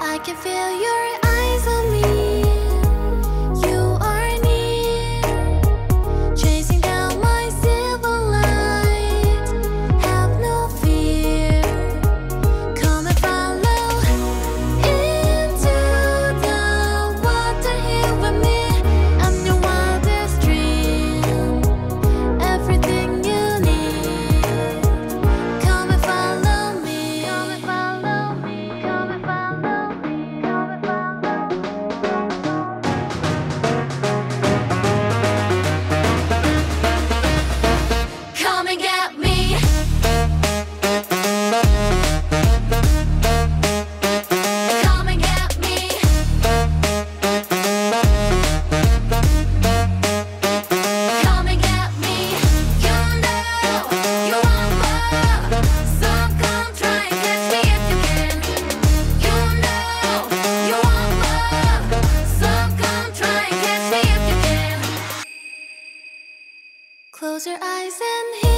I can feel your eyes Close your eyes and hear.